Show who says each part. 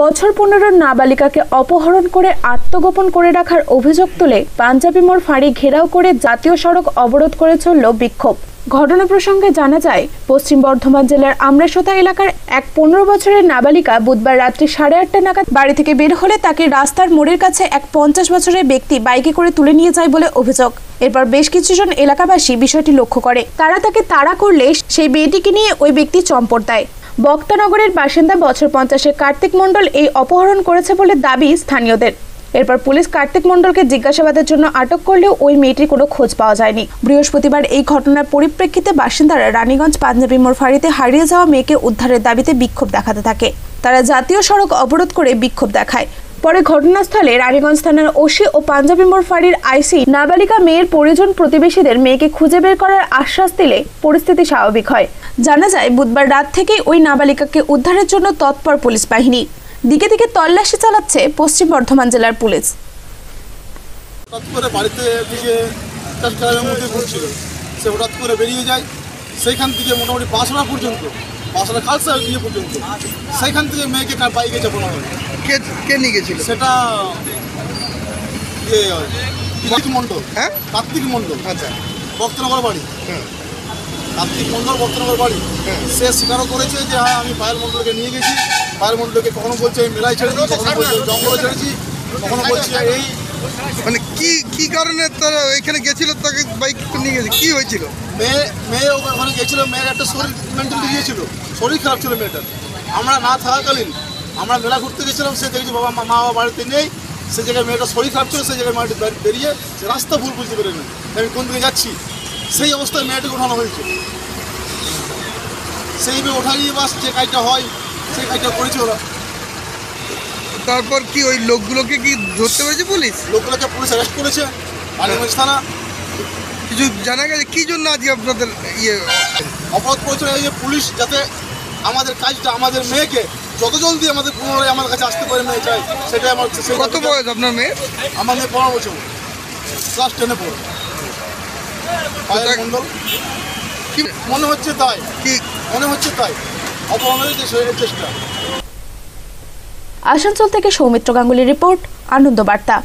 Speaker 1: বছর পনেরোর নাবালিকাকে অপহরণ করে আত্মগোপন করে রাখার অভিযোগ তুলে পাঞ্জাবি মোড় ফাঁড়ি ঘেরাও করে জাতীয় সড়ক অবরোধ করে চলল বিক্ষোভ। ঘটনা প্রসঙ্গে জানা যায়, পশ্চিম বর্ধমান জেলার আমরাসোতা এলাকার এক পনেরো বছরের নাবালিকা বুধবার রাত্রি সাড়ে আটটা নাগাদ বাড়ি থেকে বের হলে তাকে রাস্তার মোড়ের কাছে এক পঞ্চাশ বছরের ব্যক্তি বাইকে করে তুলে নিয়ে যায় বলে অভিযোগ। এরপর বেশ কিছুজন এলাকাবাসী বিষয়টি লক্ষ্য করে। তারা তাকে তাড়া করলে সেই মেয়েটিকে নিয়ে ওই ব্যক্তি চম্পট দেয়। বক্তনগরের বাসিন্দা বছর পঞ্চাশে কার্তিক মণ্ডল এই অপহরণ করেছে বলে দাবি স্থানীয়দের। এরপর পুলিশ কার্তিক মণ্ডলকে জিজ্ঞাসাবাদের জন্য আটক করলেও ওই মেয়েটির কোনো খোঁজ পাওয়া যায়নি। বৃহস্পতিবার এই ঘটনার পরিপ্রেক্ষিতে বাসিন্দারা রানীগঞ্জ, পাঞ্জাবি মোড় ফাঁড়িতে হারিয়ে যাওয়া মেয়েকে উদ্ধারের দাবিতে বিক্ষোভ দেখাতে থাকে। তারা জাতীয় সড়ক অবরোধ করে বিক্ষোভ দেখায়। পরে ঘটনাস্থলে রানীগঞ্জ থানার ওসি ও পাঞ্জাবি মোড় ফাঁড়ির আইসি নাবালিকা মেয়ের পরিজন প্রতিবেশীদের মেয়েকে খুঁজে বের করার আশ্বাস দিলে পরিস্থিতি স্বাভাবিক হয়। জানা যায়, বুধবার রাত থেকেই ওই নাবালিকাকে উদ্ধারের জন্য তৎপর পুলিশ বাহিনী। দিকে দিকে তল্লাশি চালাচ্ছে পশ্চিম বর্ধমান জেলার পুলিশ।
Speaker 2: সে হঠাৎ করে বেরিয়ে যায়। সেইখান থেকে মোটামুটি পাঁচড়া পর্যন্ত পাঁচড়া খালসা গিয়ে পর্যন্ত। সেইখান থেকে মেয়েকে বাইকে চাপানো হয়।
Speaker 3: কে কে নিয়ে গেছিল?
Speaker 2: সেটা ইয়ে কার্তিক মণ্ডল।
Speaker 3: হ্যাঁ?
Speaker 2: কার্তিক মণ্ডল।
Speaker 3: আচ্ছা।
Speaker 2: ভক্তনগর বাড়ি।
Speaker 3: হ্যাঁ।
Speaker 2: কার্তিক মণ্ডল ভক্তনগর বাড়ি।
Speaker 3: হ্যাঁ।
Speaker 2: সে স্বীকারও করেছে যে হ্যাঁ আমি পায়েল মণ্ডলকে নিয়ে গেছি। পায়েল মণ্ডলকে কখনো বলছে আমি মেলায় ছেড়েছি কখনো বলছে জঙ্গলে ছেড়েছি কখনো বলছে এই
Speaker 3: মানে কি কি কারণে তারা এখানে গেছিল? তাকে বাইক নিয়ে গেছে। কি হয়েছিল?
Speaker 2: মেয়ে মেয়ে ওখানে গেছিল, মেয়ের একটা শরীর মেন্টাল দিয়েছিল শরীর খারাপ ছিল মেয়েটার। আমরা না থাকাকালীন আমরা মেলা ঘুরতে গেছিলাম, সে দেখছি বাবা, মা বাবা বাড়িতে নেই। সে জায়গায় মেয়েটা শরীর খারাপ ছিল সেই জায়গায় মেয়েটা বেরিয়ে রাস্তা ভুল বুঝতে পেরেনি। আমি কোন দিকে যাচ্ছি? সেই অবস্থায় মেয়েটাকে ওঠানো হয়েছে। সেইভাবে ওঠাই বাস, যে কাজটা হয়, সেই কাজটা করেছে ওরা।
Speaker 3: তারপর কি ওই লোকগুলোকে কি ধরতে পেরেছে পুলিশ?
Speaker 2: লোকগুলোকে পুলিশ অ্যারেস্ট করেছে আলিগঞ্জ থানা।
Speaker 3: কিছু জানা গেছে? কি জন্য আজকে আপনাদের ইয়ে?
Speaker 2: অপরাধ করেছিল এই যে পুলিশ যাতে আমাদের কাজটা আমাদের মেয়েকে যত জলদি আমাদের পুনরায় আমাদের কাছে আসতে পারে মেয়ে চাই সেটাই আমার
Speaker 3: কত বয়স আপনার মেয়ে
Speaker 2: আমার মেয়ে পনেরো বছর। ক্লাস টেনে পড়ে। মণ্ডল। মনে হচ্ছে তাই।
Speaker 3: কি?
Speaker 2: মনে হচ্ছে তাই। অপহরণের চেষ্টা।
Speaker 1: আসানসোল থেকে সৌমিত্র গাঙ্গুলির রিপোর্ট আনন্দ বার্তা